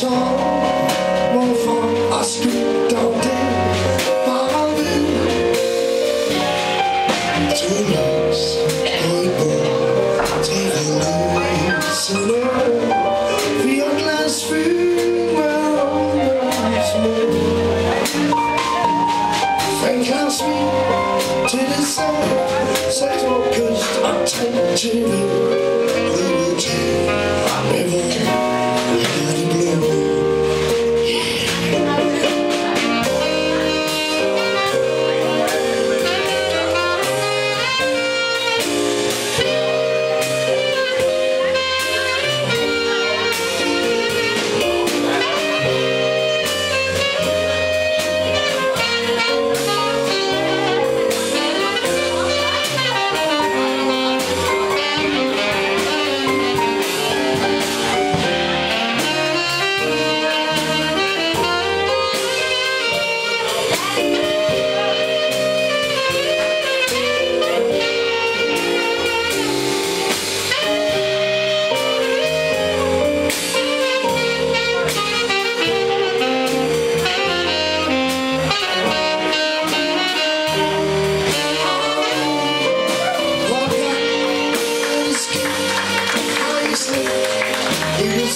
tall, more fun, I street all day, Frank asked me to the sun, sex focused attention,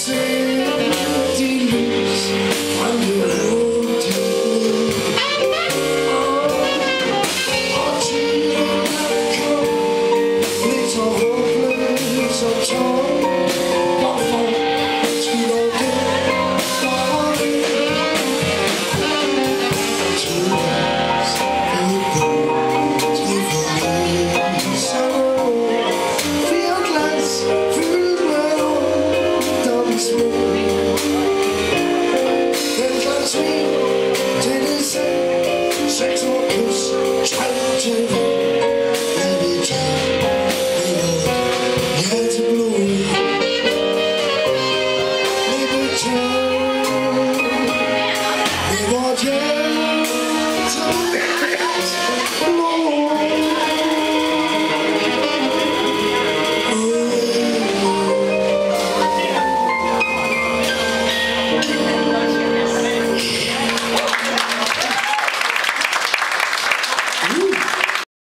see. Yeah.